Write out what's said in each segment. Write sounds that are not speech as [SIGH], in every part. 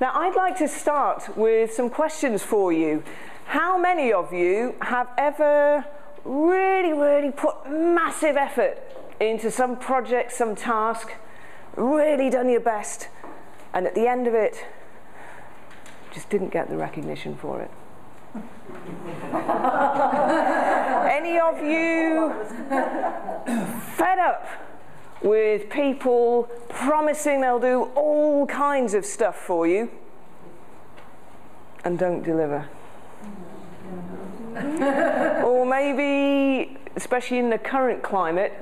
Now, I'd like to start with some questions for you. How many of you have ever really, really put massive effort into some project, some task, really done your best, and at the end of it, just didn't get the recognition for it? [LAUGHS] Any of you fed up with people promising they'll do all kinds of stuff for you and don't deliver? [LAUGHS] or maybe, especially in the current climate,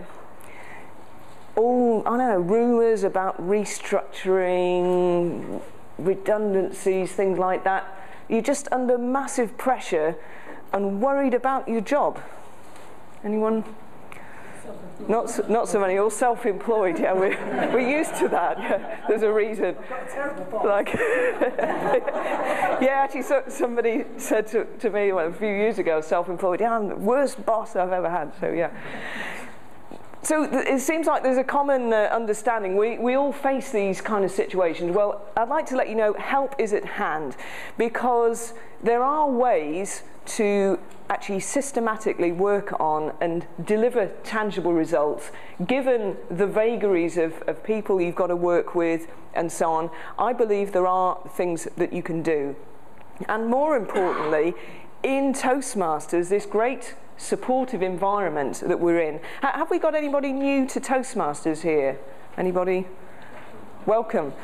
all, I don't know, rumours about restructuring, redundancies, things like that. You're just under massive pressure and worried about your job. Anyone? Not so, not so many, all self-employed. Yeah, we're, we're used to that. Yeah, [LAUGHS] there's a reason. Like, [LAUGHS] yeah, actually, so, somebody said to, to me well, a few years ago, self-employed. Yeah, I'm the worst boss I've ever had. So yeah. So it seems like there's a common uh, understanding. We, we all face these kind of situations. Well, I'd like to let you know help is at hand because there are ways to actually systematically work on and deliver tangible results given the vagaries of, of people you've got to work with and so on. I believe there are things that you can do. And more importantly, in Toastmasters, this great supportive environment that we're in. have we got anybody new to Toastmasters here? Anybody? Welcome. [LAUGHS]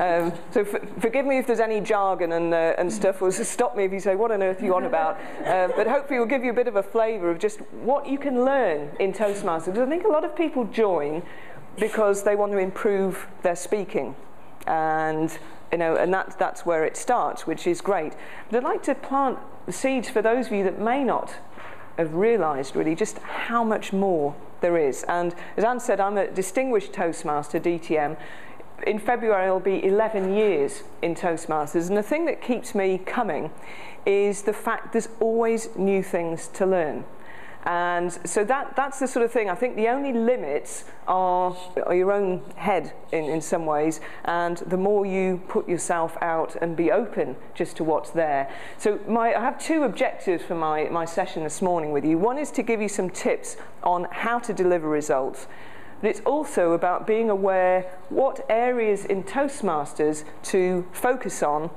Um, so forgive me if there's any jargon and, uh, and stuff, or stop me if you say, what on earth are you on about? Uh, but hopefully we'll give you a bit of a flavour of just what you can learn in Toastmasters. Because I think a lot of people join because they want to improve their speaking. And, you know, and that, that's where it starts, which is great. But I'd like to plant seeds for those of you that may not have realised really just how much more there is. And as Anne said, I'm a distinguished Toastmaster, DTM. In February, it'll be 11 years in Toastmasters. And the thing that keeps me coming is the fact there's always new things to learn. And so that, that's the sort of thing. I think the only limits are, are your own head in, in some ways. And the more you put yourself out and be open just to what's there. So my, I have two objectives for my, my session this morning with you. One is to give you some tips on how to deliver results. But it's also about being aware what areas in Toastmasters to focus on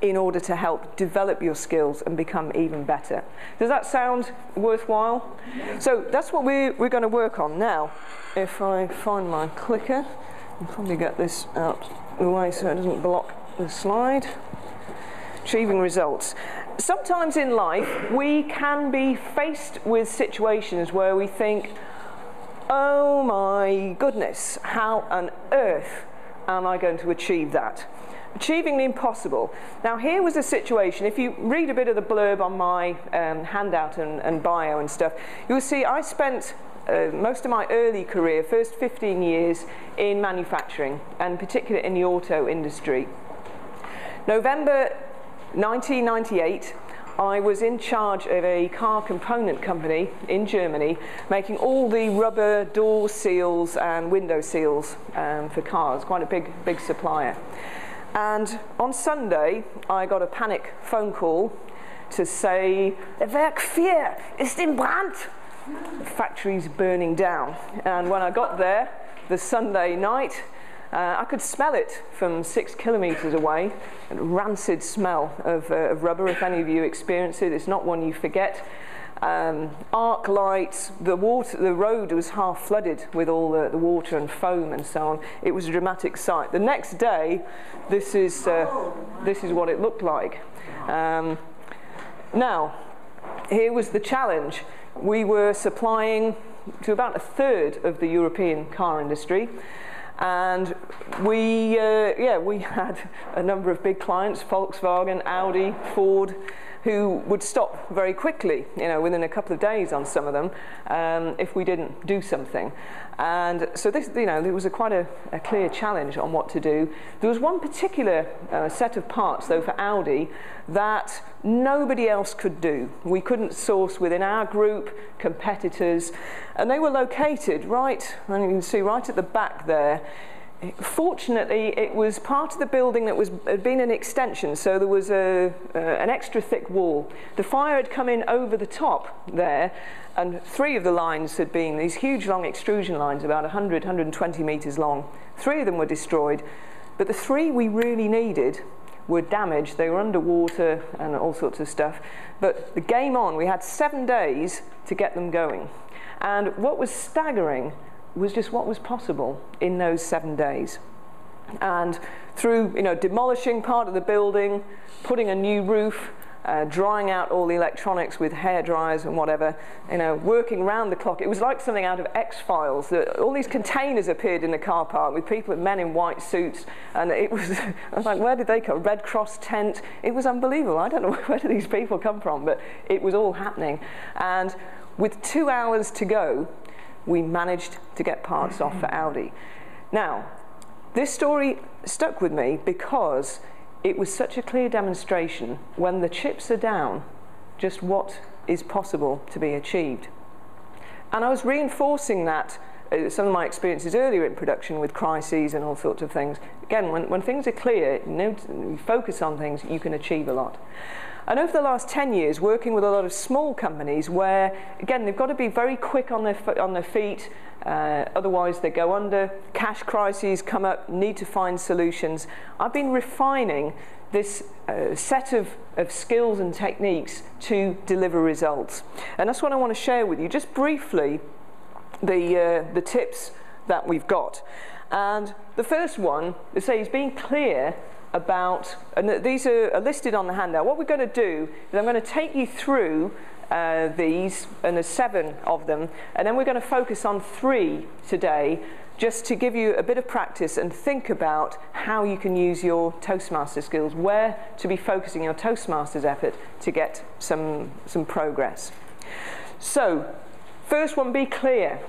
in order to help develop your skills and become even better. Does that sound worthwhile? So that's what we're, we're going to work on now. If I find my clicker, I'll probably get this out the way so it doesn't block the slide. Achieving results. Sometimes in life, we can be faced with situations where we think, oh my goodness, how on earth am I going to achieve that? Achieving the impossible. Now here was a situation, if you read a bit of the blurb on my um, handout and, and, bio and stuff, you'll see I spent uh, most of my early career, first 15 years, in manufacturing, and particularly in the auto industry. November 1998, I was in charge of a car component company in Germany making all the rubber door seals and window seals um, for cars, quite a big, big supplier. And on Sunday, I got a panic phone call to say, Werk 4 ist in Brand. The factory's burning down. And when I got there, the Sunday night, uh, I could smell it from six kilometres away, a rancid smell of, uh, of rubber. If any of you experience it, it's not one you forget um, arc lights, the, water, the road was half flooded with all the, the, water and foam and so on. It was a dramatic sight. The next day, this is, uh, this is what it looked like. Um, now, here was the challenge. We were supplying to about a third of the European car industry. And we, uh, yeah, we [LAUGHS] had a number of big clients, Volkswagen, Audi, Ford, who would stop very quickly, you know, within a couple of days on some of them, um, if we didn't do something. And so this, you know, there was a quite a, a clear challenge on what to do. There was one particular uh, set of parts, though, for Audi that nobody else could do. We couldn't source within our group competitors, and they were located right, and you can see right at the back there, fortunately, it was part of the building that was had been an extension, so there was a, uh, an extra thick wall. The fire had come in over the top there, and three of the lines had been these huge long extrusion lines, about 100, 120 metres long. Three of them were destroyed, but the three we really needed were damaged. They were underwater and all sorts of stuff. But the game on, we had seven days to get them going. And what was staggering was just what was possible in those seven days. And through you know, demolishing part of the building, putting a new roof, uh, drying out all the electronics with hair dryers and whatever, you know, working round the clock. It was like something out of X-Files. All these containers appeared in the car park with people, men in white suits, and it was, [LAUGHS] I was like, where did they come? Red Cross tent. It was unbelievable. I don't know [LAUGHS] where do these people come from, but it was all happening. And with two hours to go, we managed to get parts off for Audi. Now, this story stuck with me because it was such a clear demonstration when the chips are down, just what is possible to be achieved. And I was reinforcing that, uh, some of my experiences earlier in production with crises and all sorts of things. Again, when, when things are clear, you, know, you focus on things, you can achieve a lot. And over the last 10 years, working with a lot of small companies where, again, they've got to be very quick on their, on their feet, uh, otherwise they go under, cash crises come up, need to find solutions. I've been refining this uh, set of, of skills and techniques to deliver results. And that's what I want to share with you, just briefly, the, uh, the tips that we've got. And the first one, they say, is being clear about, and these are, listed on the handout. What we're going to do is I'm going to take you through uh, these, and there's seven of them, and then we're going to focus on three today just to give you a bit of practice and think about how you can use your Toastmaster skills, where to be focusing your Toastmasters effort to get some, some progress. So, first one, be clear.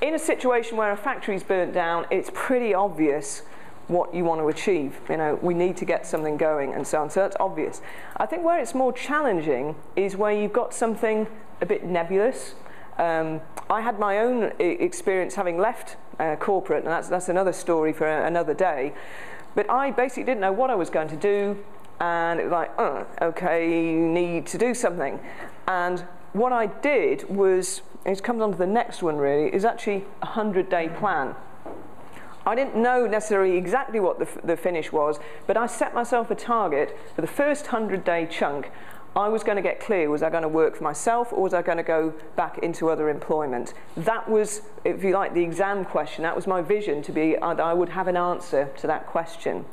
In a situation where a factory's burnt down, it's pretty obvious what you want to achieve. You know, we need to get something going and so on. So that's obvious. I think where it's more challenging is where you've got something a bit nebulous. Um, I had my own experience having left uh, corporate, and that's, that's another story for another day. But I basically didn't know what I was going to do, and it was like, oh, okay, you need to do something. And what I did was, it comes on to the next one really, is actually a 100 day plan. I didn't know necessarily exactly what the, the finish was, but I set myself a target for the first 100 day chunk. I was going to get clear was I going to work for myself or was I going to go back into other employment? That was, if you like, the exam question. That was my vision to be, uh, I would have an answer to that question.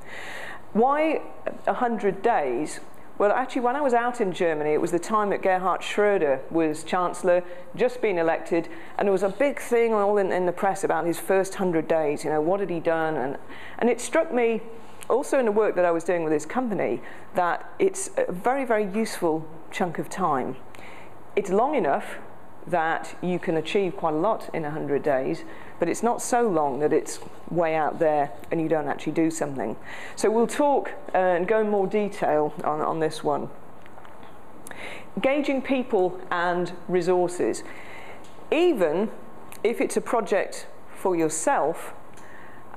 Why 100 days? Well, actually, when I was out in Germany, it was the time that Gerhard Schröder was Chancellor, just been elected, and there was a big thing all in, in the press about his first 100 days, you know, what had he done? And, and it struck me, also in the work that I was doing with his company, that it's a very, very useful chunk of time. It's long enough that you can achieve quite a lot in 100 days, but it's not so long that it's way out there and you don't actually do something. So we'll talk uh, and go in more detail on, on this one. Gauging people and resources. Even if it's a project for yourself,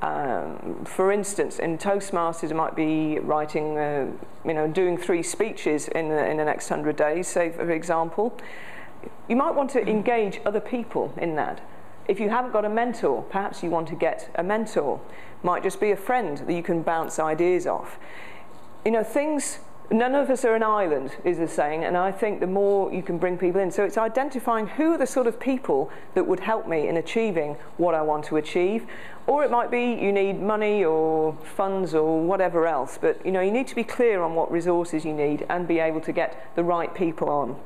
um, for instance, in Toastmasters, it might be writing, uh, you know, doing three speeches in the, in the next 100 days, say, for example. You might want to engage other people in that. If you haven't got a mentor, perhaps you want to get a mentor. Might just be a friend that you can bounce ideas off. You know, things, none of us are an island, is the saying, and I think the more you can bring people in. So it's identifying who are the sort of people that would help me in achieving what I want to achieve. Or it might be you need money or funds or whatever else, but you know, you need to be clear on what resources you need and be able to get the right people on.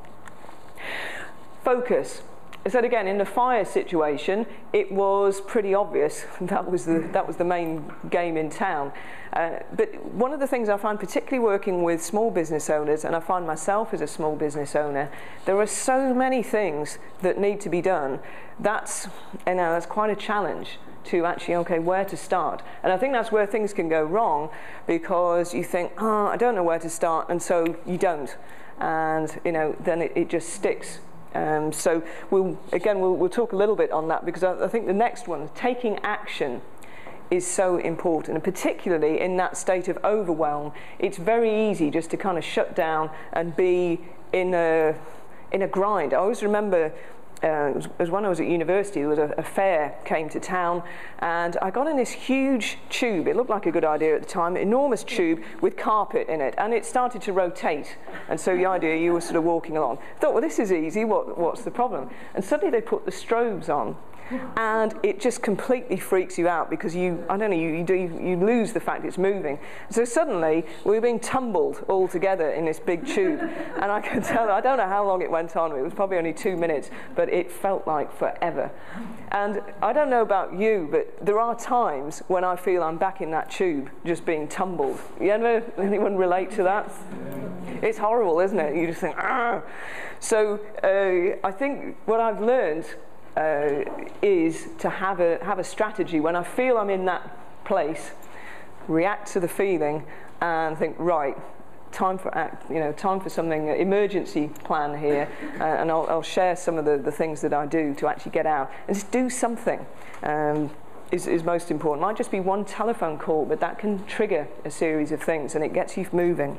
Focus. Said again, in the fire situation, it was pretty obvious [LAUGHS] that was the, that was the main game in town. Uh, but one of the things I find, particularly working with small business owners, and I find myself as a small business owner, there are so many things that need to be done. That's, you know, that's quite a challenge to actually, okay, where to start. And I think that's where things can go wrong because you think, oh, I don't know where to start, and so you don't. And, you know, then it, it just sticks um, so we'll, again, we'll, we'll, talk a little bit on that because I, I, think the next one, taking action, is so important, and particularly in that state of overwhelm, it's very easy just to kind of shut down and be in a in a grind. I always remember uh, was when I was at university, there was a, a, fair came to town, and I got in this huge tube. It looked like a good idea at the time, enormous tube with carpet in it, and it started to rotate. And so the idea, you were sort of walking along. I thought, well, this is easy. What, what's the problem? And suddenly they put the strobes on, and it just completely freaks you out because you, I don't know, you, you, do, you lose the fact it's moving. So suddenly we were being tumbled all together in this big tube, and I can [LAUGHS] tell, I don't know how long it went on, it was probably only two minutes, but it felt like forever. And I don't know about you, but there are times when I feel I'm back in that tube just being tumbled. You ever, anyone relate to that? It's horrible, isn't it? You just think, ah. So uh, I think what I've learned uh, is to have a, have a strategy when I feel I'm in that place, react to the feeling and think, right, time for act, you know, time for something, emergency plan here, uh, and I'll, I'll, share some of the, the things that I do to actually get out and just do something. Um, is, is most important. Might just be one telephone call, but that can trigger a series of things and it gets you moving.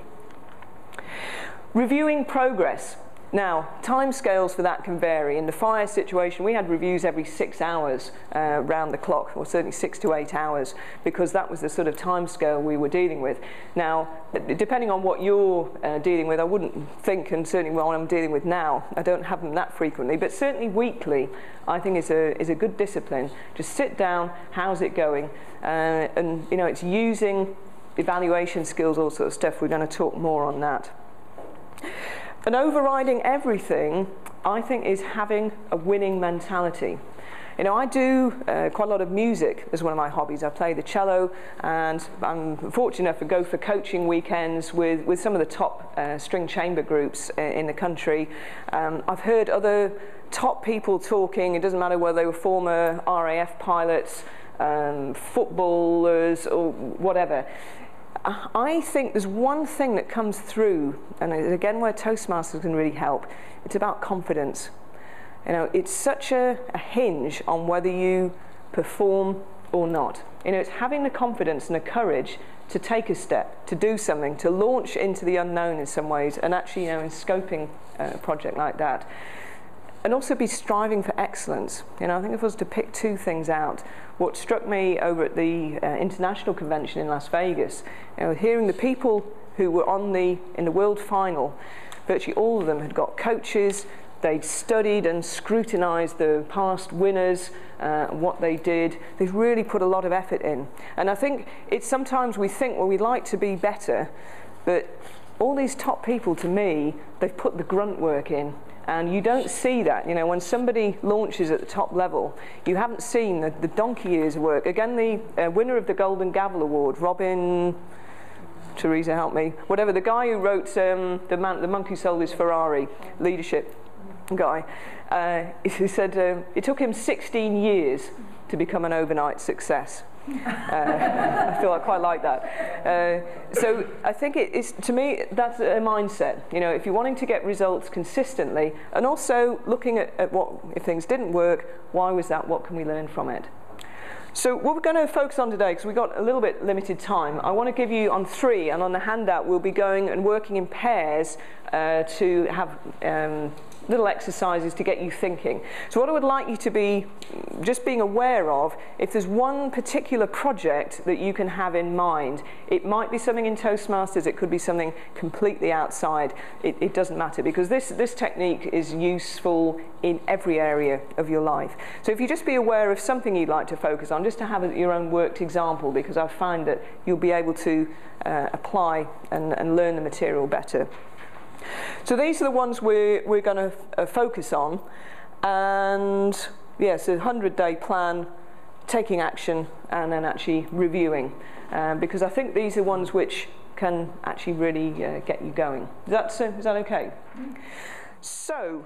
Reviewing progress. Now, timescales for that can vary. In the fire situation, we had reviews every six hours uh, round the clock, or certainly six to eight hours, because that was the sort of timescale we were dealing with. Now, depending on what you're uh, dealing with, I wouldn't think, and certainly what I'm dealing with now, I don't have them that frequently, but certainly weekly, I think is a, is a good discipline. Just sit down, how's it going? Uh, and, you know, it's using evaluation skills, all sort of stuff. We're going to talk more on that. And overriding everything, I think, is having a winning mentality. You know, I do uh, quite a lot of music as one of my hobbies. I play the cello, and I'm fortunate enough to go for coaching weekends with, with some of the top uh, string chamber groups uh, in the country. Um, I've heard other top people talking, it doesn't matter whether they were former RAF pilots, um, footballers, or whatever. I think there's one thing that comes through, and again, where Toastmasters can really help. It's about confidence. You know, it's such a, a hinge on whether you perform or not. You know, it's having the confidence and the courage to take a step, to do something, to launch into the unknown in some ways, and actually, you know, in scoping uh, a project like that and also be striving for excellence. You know, I think if I was to pick two things out, what struck me over at the uh, international convention in Las Vegas, you know, hearing the people who were on the in the world final, virtually all of them had got coaches. They'd studied and scrutinized the past winners, uh, what they did. They've really put a lot of effort in. And I think it's sometimes we think, well, we'd like to be better, but all these top people, to me, they've put the grunt work in. And you don't see that. You know, when somebody launches at the top level, you haven't seen the, the donkey years work. Again, the uh, winner of the Golden Gavel Award, Robin. Teresa, help me. Whatever, the guy who wrote um, the, man, the Monk Who Sold His Ferrari, leadership guy, uh, [LAUGHS] he said uh, it took him 16 years to become an overnight success. Uh, [LAUGHS] I feel I quite like that. Uh, so I think it is, to me, that's a mindset. You know, if you're wanting to get results consistently, and also looking at, at what, if things didn't work, why was that? What can we learn from it? So what we're going to focus on today, because we've got a little bit limited time, I want to give you on three, and on the handout we'll be going and working in pairs uh, to have um, little exercises to get you thinking. So what I would like you to be just being aware of, if there's one particular project that you can have in mind, it might be something in Toastmasters, it could be something completely outside. It, it doesn't matter because this, this technique is useful in every area of your life. So if you just be aware of something you'd like to focus on, just to have a, your own worked example, because I find that you'll be able to uh, apply and, and learn the material better. So these are the ones we're, we're going to uh, focus on. And yes, a 100 day plan, taking action, and then actually reviewing. Um, because I think these are ones which can actually really uh, get you going. Is that, is that okay? Mm. So,